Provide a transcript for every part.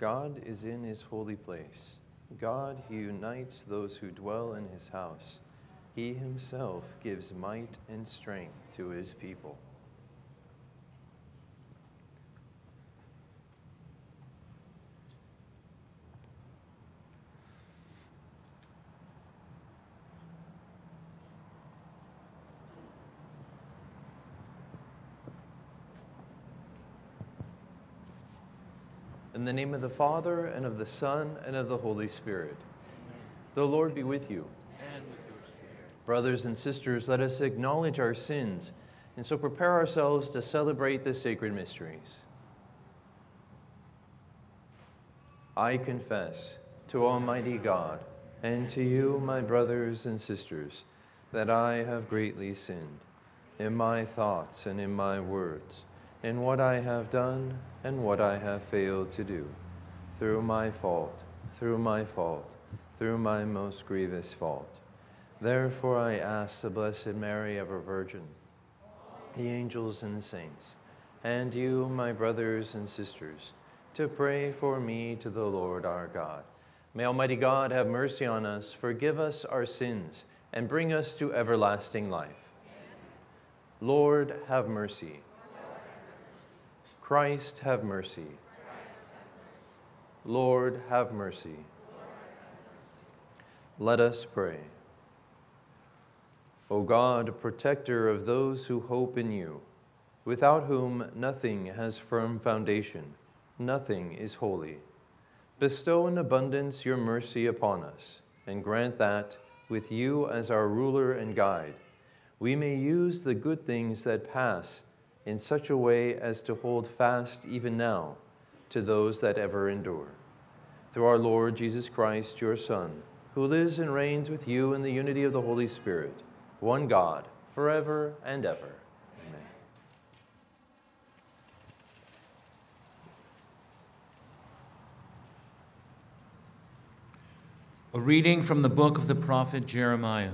God is in his holy place. God, unites those who dwell in his house. He himself gives might and strength to his people. In the name of the Father, and of the Son, and of the Holy Spirit. The Lord be with you. And with your spirit. Brothers and sisters, let us acknowledge our sins and so prepare ourselves to celebrate the sacred mysteries. I confess to Almighty God and to you, my brothers and sisters, that I have greatly sinned in my thoughts and in my words, in what I have done and what I have failed to do, through my fault, through my fault, through my most grievous fault. Therefore I ask the Blessed Mary, ever Virgin, the angels and the saints, and you, my brothers and sisters, to pray for me to the Lord our God. May Almighty God have mercy on us, forgive us our sins, and bring us to everlasting life. Lord, have mercy. Christ, have mercy. Lord, have mercy. Let us pray. O God, protector of those who hope in you, without whom nothing has firm foundation, nothing is holy, bestow in abundance your mercy upon us, and grant that, with you as our ruler and guide, we may use the good things that pass in such a way as to hold fast even now to those that ever endure. Through our Lord Jesus Christ, your Son, who lives and reigns with you in the unity of the Holy Spirit, one God, forever and ever. Amen. A reading from the book of the prophet Jeremiah.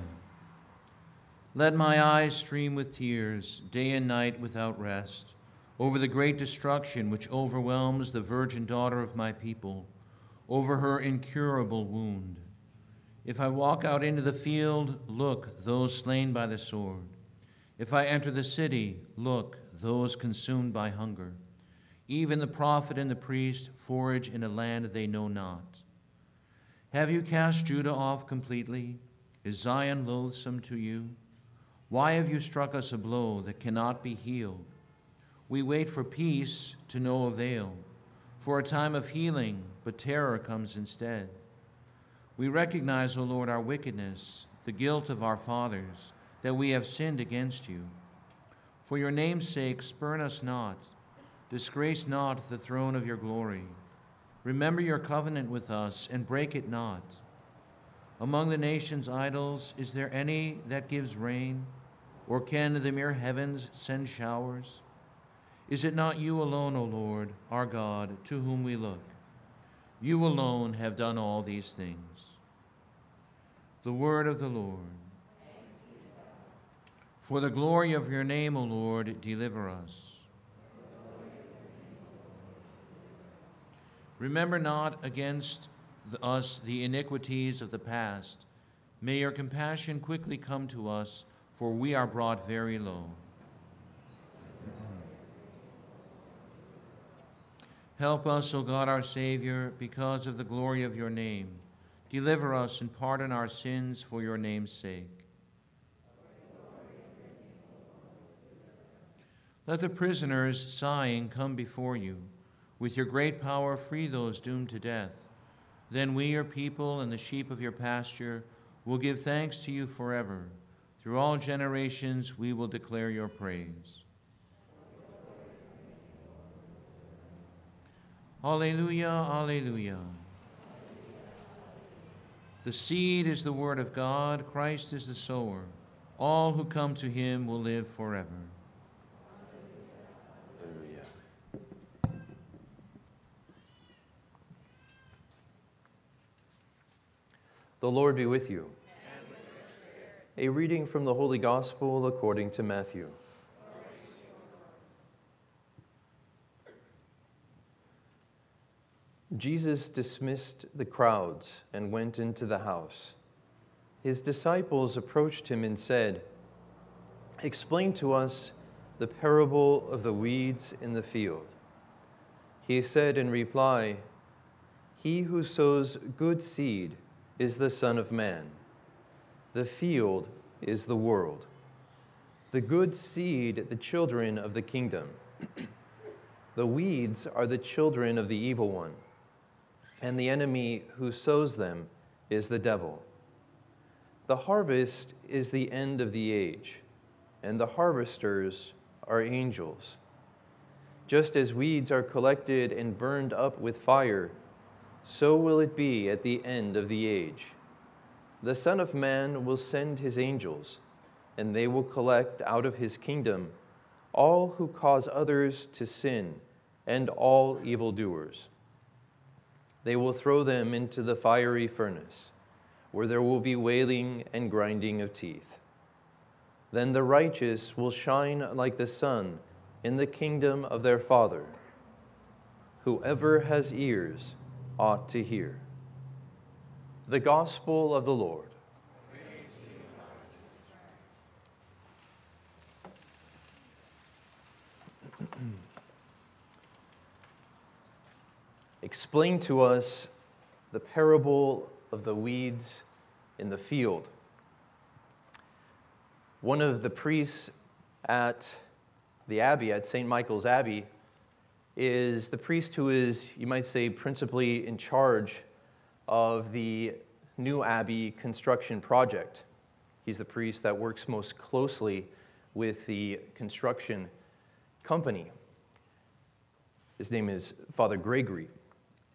Let my eyes stream with tears, day and night without rest, over the great destruction which overwhelms the virgin daughter of my people, over her incurable wound. If I walk out into the field, look, those slain by the sword. If I enter the city, look, those consumed by hunger. Even the prophet and the priest forage in a land they know not. Have you cast Judah off completely? Is Zion loathsome to you? Why have you struck us a blow that cannot be healed? We wait for peace to no avail, for a time of healing, but terror comes instead. We recognize, O Lord, our wickedness, the guilt of our fathers, that we have sinned against you. For your name's sake, spurn us not, disgrace not the throne of your glory. Remember your covenant with us and break it not. Among the nations' idols, is there any that gives rain? Or can the mere heavens send showers? Is it not you alone, O Lord, our God, to whom we look? You alone have done all these things. The word of the Lord. For the glory of your name, O Lord, deliver us. Remember not against us the iniquities of the past. May your compassion quickly come to us, for we are brought very low. Help us, O God our Savior, because of the glory of your name. Deliver us and pardon our sins for your name's sake. Let the prisoners sighing come before you. With your great power, free those doomed to death. Then we, your people, and the sheep of your pasture, will give thanks to you forever. Through all generations, we will declare your praise. Alleluia, alleluia. The seed is the word of God, Christ is the sower. All who come to him will live forever. The Lord be with you. A reading from the Holy Gospel according to Matthew. Jesus dismissed the crowds and went into the house. His disciples approached him and said, Explain to us the parable of the weeds in the field. He said in reply, He who sows good seed is the Son of Man. The field is the world. The good seed, the children of the kingdom. the weeds are the children of the evil one and the enemy who sows them is the devil. The harvest is the end of the age, and the harvesters are angels. Just as weeds are collected and burned up with fire, so will it be at the end of the age. The Son of Man will send his angels, and they will collect out of his kingdom all who cause others to sin and all evildoers they will throw them into the fiery furnace, where there will be wailing and grinding of teeth. Then the righteous will shine like the sun in the kingdom of their Father. Whoever has ears ought to hear. The Gospel of the Lord. explain to us the parable of the weeds in the field. One of the priests at the Abbey, at St. Michael's Abbey, is the priest who is, you might say, principally in charge of the new Abbey construction project. He's the priest that works most closely with the construction company. His name is Father Gregory.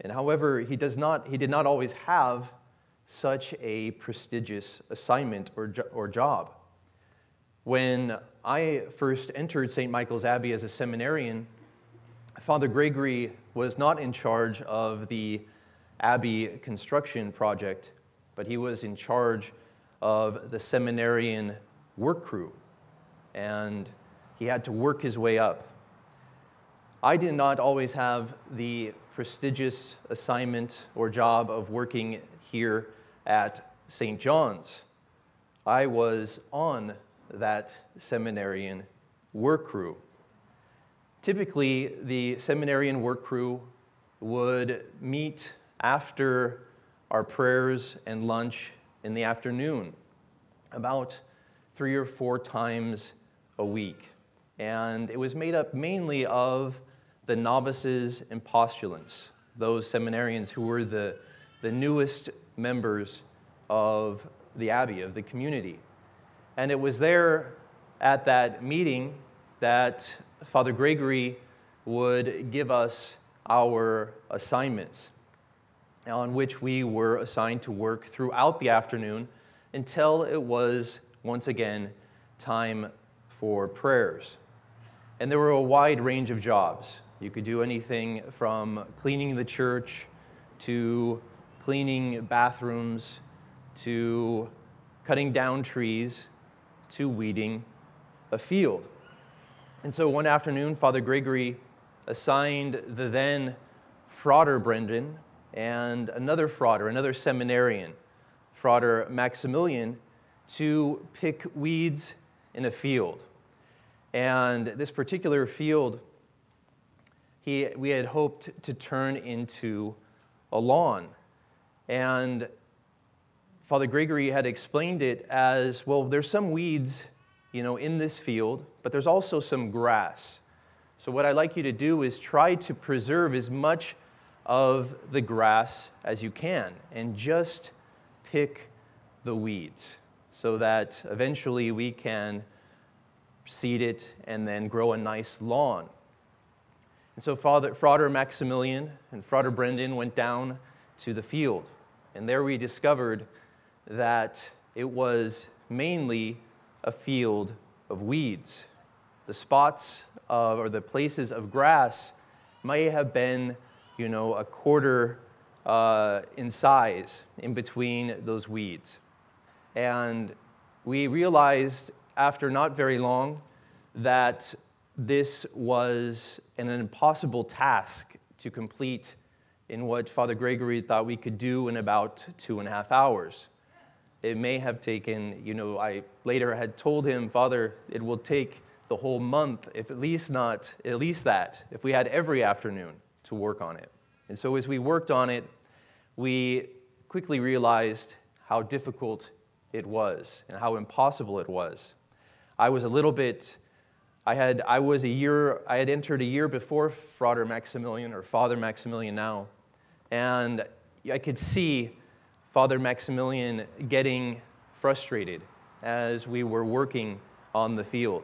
And however, he, does not, he did not always have such a prestigious assignment or, jo- or job. When I first entered St. Michael's Abbey as a seminarian, Father Gregory was not in charge of the Abbey construction project, but he was in charge of the seminarian work crew. And he had to work his way up. I did not always have the prestigious assignment or job of working here at St. John's. I was on that seminarian work crew. Typically, the seminarian work crew would meet after our prayers and lunch in the afternoon, about three or four times a week. And it was made up mainly of the novices and postulants, those seminarians who were the, the newest members of the abbey, of the community. And it was there at that meeting that Father Gregory would give us our assignments, on which we were assigned to work throughout the afternoon until it was once again time for prayers. And there were a wide range of jobs. You could do anything from cleaning the church to cleaning bathrooms to cutting down trees to weeding a field. And so one afternoon, Father Gregory assigned the then Frater Brendan and another Frater, another seminarian, Frater Maximilian, to pick weeds in a field. And this particular field he, we had hoped to turn into a lawn. And Father Gregory had explained it as well, there's some weeds, you know, in this field, but there's also some grass. So, what I'd like you to do is try to preserve as much of the grass as you can and just pick the weeds so that eventually we can seed it and then grow a nice lawn. And so Father, Frater Maximilian and Frater Brendan went down to the field. And there we discovered that it was mainly a field of weeds. The spots of, or the places of grass may have been, you know, a quarter uh, in size in between those weeds. And we realized after not very long that this was an impossible task to complete in what Father Gregory thought we could do in about two and a half hours. It may have taken, you know, I later had told him, Father, it will take the whole month, if at least not, at least that, if we had every afternoon to work on it. And so as we worked on it, we quickly realized how difficult it was and how impossible it was. I was a little bit, I had, I was a year, I had entered a year before Frater Maximilian, or Father Maximilian now, and I could see Father Maximilian getting frustrated as we were working on the field.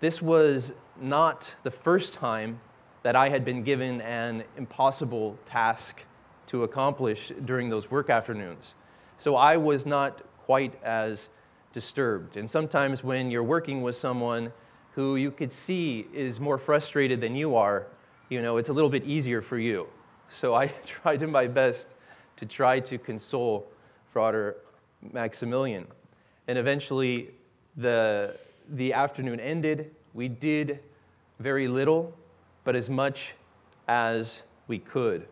This was not the first time that I had been given an impossible task to accomplish during those work afternoons. So I was not quite as disturbed. And sometimes when you're working with someone who you could see is more frustrated than you are, you know, it's a little bit easier for you. So I tried my best to try to console Frater Maximilian. And eventually the, the afternoon ended. We did very little, but as much as we could.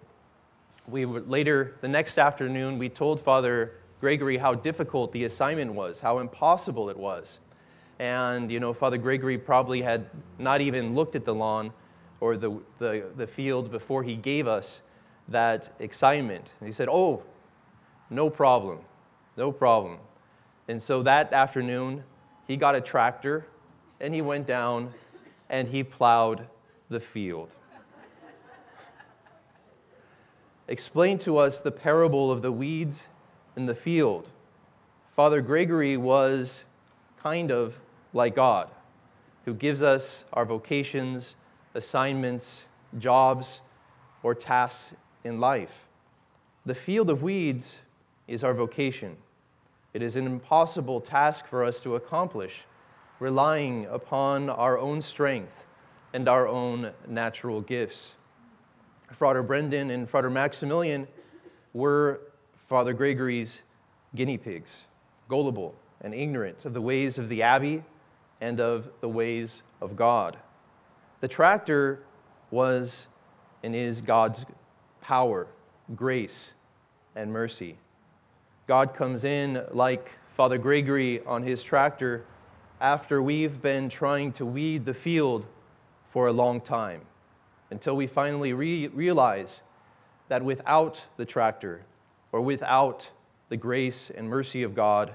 We were, later, the next afternoon, we told Father Gregory how difficult the assignment was, how impossible it was. And, you know, Father Gregory probably had not even looked at the lawn or the, the, the field before he gave us that excitement. And he said, Oh, no problem, no problem. And so that afternoon, he got a tractor and he went down and he plowed the field. Explain to us the parable of the weeds in the field. Father Gregory was kind of like God, who gives us our vocations, assignments, jobs, or tasks in life. The field of weeds is our vocation. It is an impossible task for us to accomplish, relying upon our own strength and our own natural gifts. Frater Brendan and Frater Maximilian were Father Gregory's guinea pigs, gullible and ignorant of the ways of the abbey and of the ways of God. The tractor was and is God's power, grace, and mercy. God comes in like Father Gregory on his tractor after we've been trying to weed the field for a long time until we finally re- realize that without the tractor, or without the grace and mercy of God,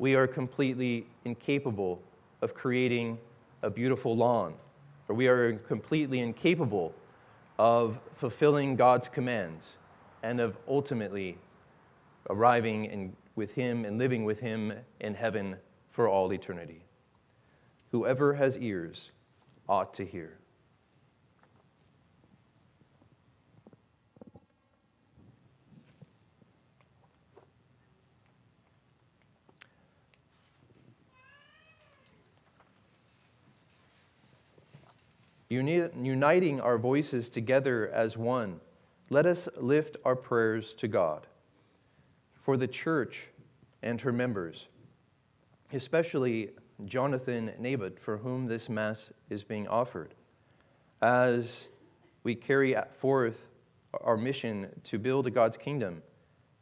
we are completely incapable of creating a beautiful lawn, or we are completely incapable of fulfilling God's commands and of ultimately arriving in, with Him and living with Him in heaven for all eternity. Whoever has ears ought to hear. Uniting our voices together as one, let us lift our prayers to God for the church and her members, especially Jonathan Nabat, for whom this Mass is being offered. As we carry forth our mission to build God's kingdom,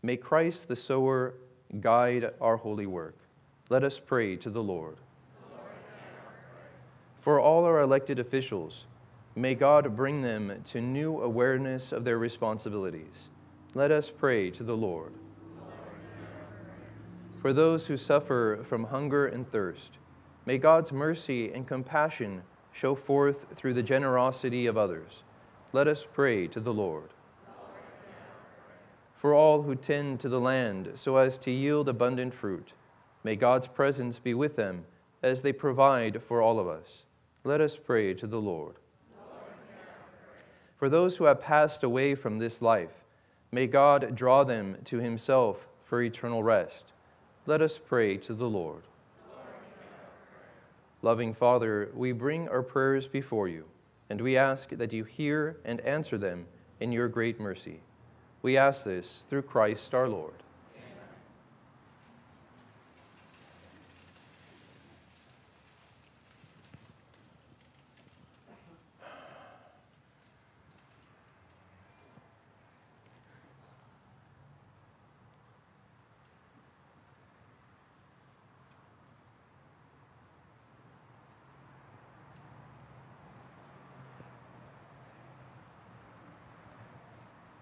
may Christ the sower guide our holy work. Let us pray to the Lord. For all our elected officials, may God bring them to new awareness of their responsibilities. Let us pray to the Lord. For those who suffer from hunger and thirst, may God's mercy and compassion show forth through the generosity of others. Let us pray to the Lord. For all who tend to the land so as to yield abundant fruit, may God's presence be with them as they provide for all of us. Let us pray to the Lord. For those who have passed away from this life, may God draw them to himself for eternal rest. Let us pray to the Lord. Loving Father, we bring our prayers before you, and we ask that you hear and answer them in your great mercy. We ask this through Christ our Lord.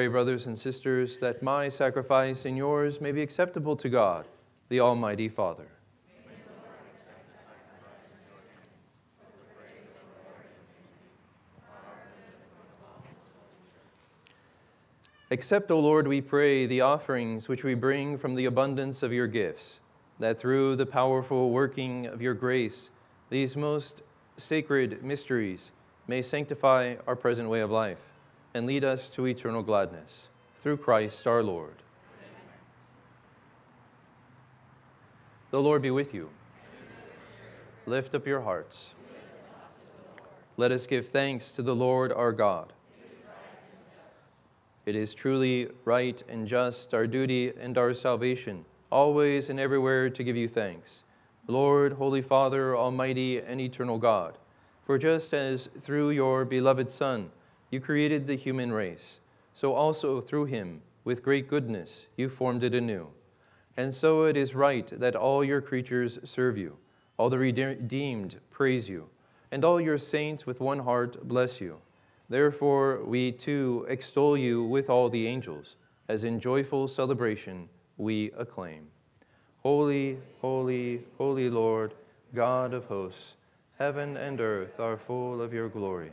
Pray, brothers and sisters, that my sacrifice and yours may be acceptable to God, the Almighty Father. Accept, O Lord, we pray, the offerings which we bring from the abundance of your gifts, that through the powerful working of your grace, these most sacred mysteries may sanctify our present way of life and lead us to eternal gladness. Through Christ our Lord. Amen. The Lord be with you. Lift up your hearts. Let us give thanks to the Lord our God. It is truly right and just, our duty and our salvation, always and everywhere to give you thanks. Lord, Holy Father, Almighty and eternal God, for just as through your beloved Son, you created the human race, so also through him, with great goodness, you formed it anew. And so it is right that all your creatures serve you, all the redeemed praise you, and all your saints with one heart bless you. Therefore, we too extol you with all the angels, as in joyful celebration we acclaim. Holy, holy, holy Lord, God of hosts, heaven and earth are full of your glory.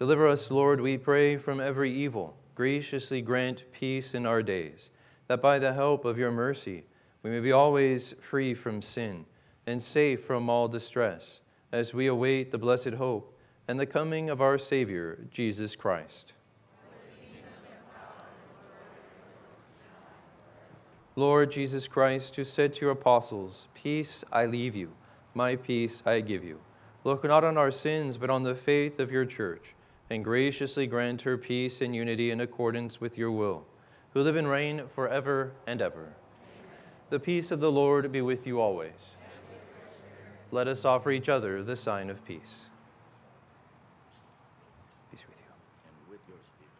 Deliver us, Lord, we pray, from every evil. Graciously grant peace in our days, that by the help of your mercy we may be always free from sin and safe from all distress, as we await the blessed hope and the coming of our Savior, Jesus Christ. Lord Jesus Christ, who said to your apostles, Peace I leave you, my peace I give you. Look not on our sins, but on the faith of your church, and graciously grant her peace and unity in accordance with your will, who live and reign forever and ever. Amen. The peace of the Lord be with you always let us offer each other the sign of. Peace with you. And with your spirit.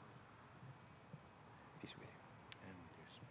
Peace with you. And with your spirit.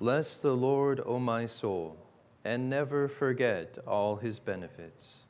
Bless the Lord, O my soul, and never forget all his benefits.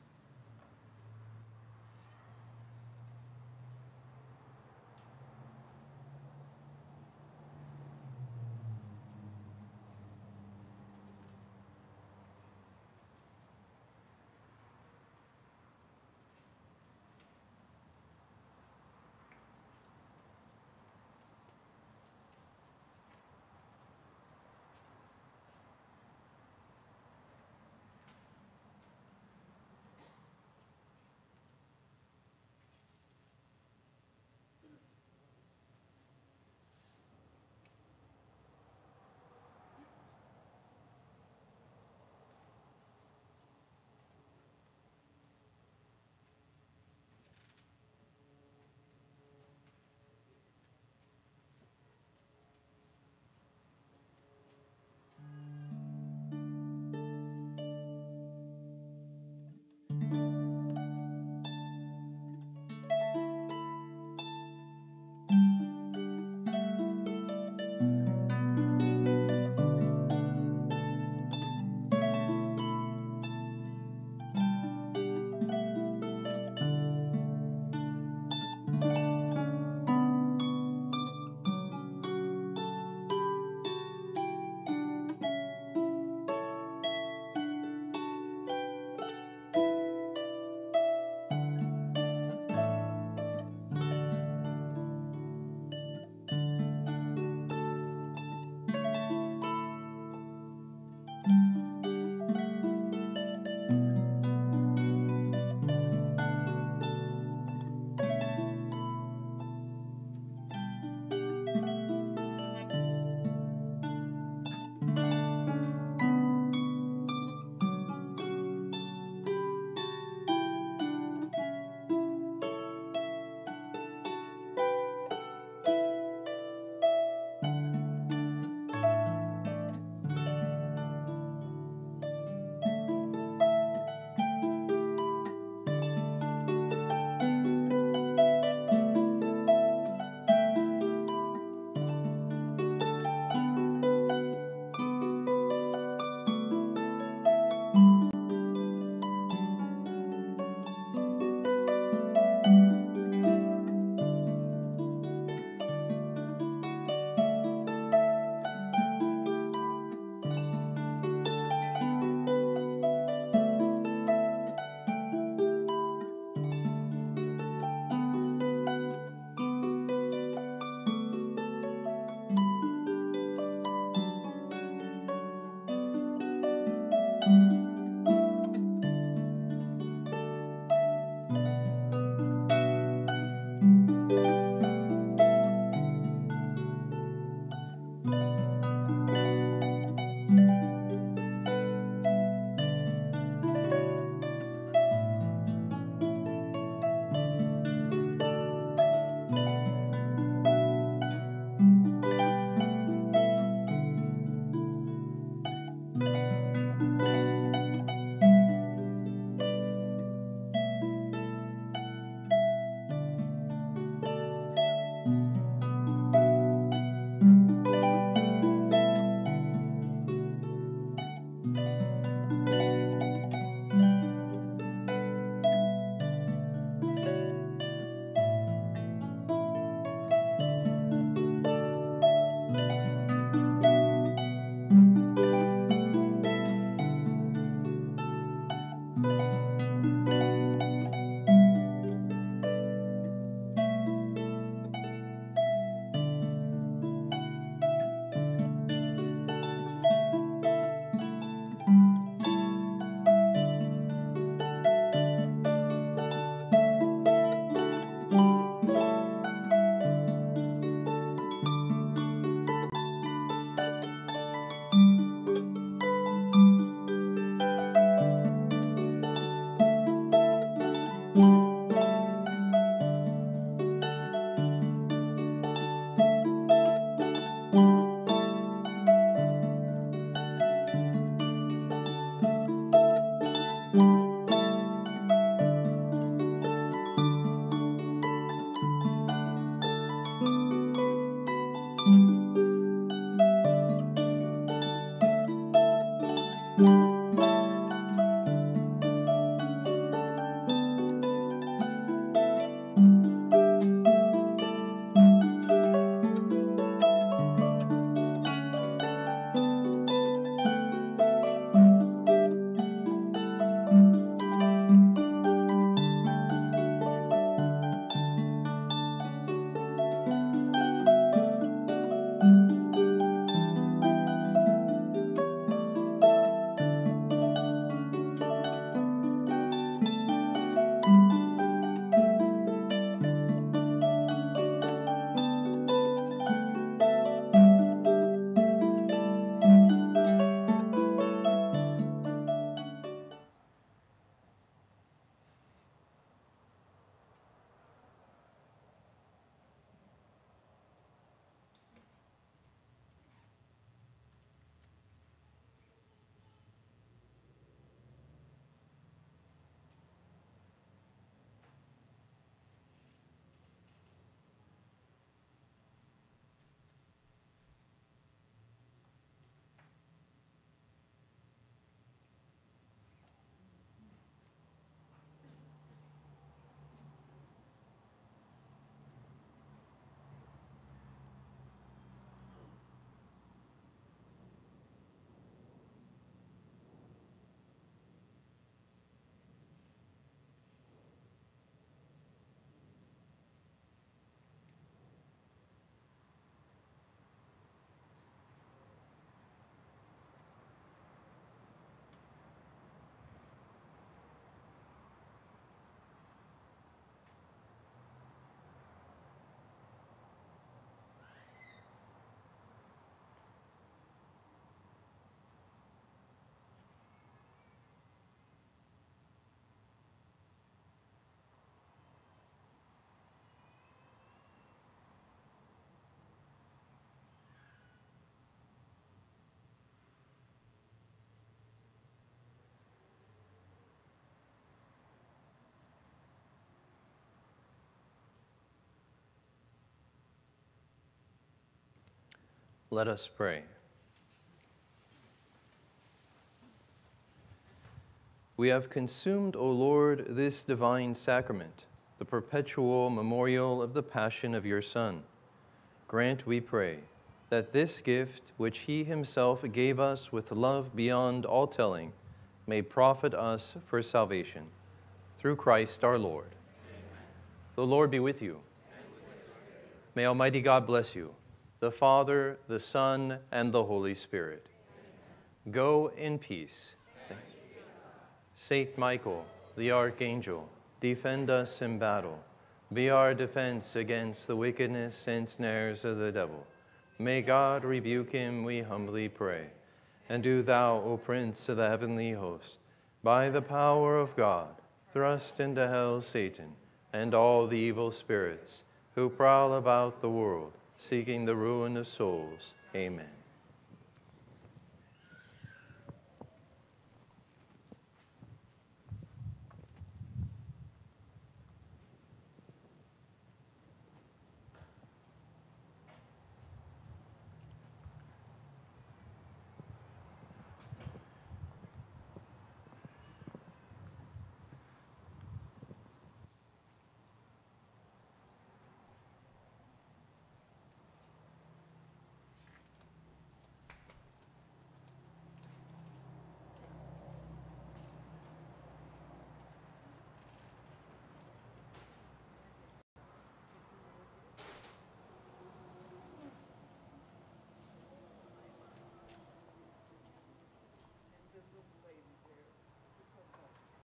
Let us pray. We have consumed, O Lord, this divine sacrament, the perpetual memorial of the passion of your Son. Grant, we pray, that this gift, which he himself gave us with love beyond all telling, may profit us for salvation. Through Christ our Lord. Amen. The Lord be with you. May Almighty God bless you, the Father, the Son, and the Holy Spirit. Amen. Go in peace. Saint Michael, the Archangel, defend us in battle. Be our defense against the wickedness and snares of the devil. May God rebuke him, we humbly pray. And do thou, O Prince of the heavenly host, by the power of God, thrust into hell Satan and all the evil spirits who prowl about the world, seeking the ruin of souls. Amen.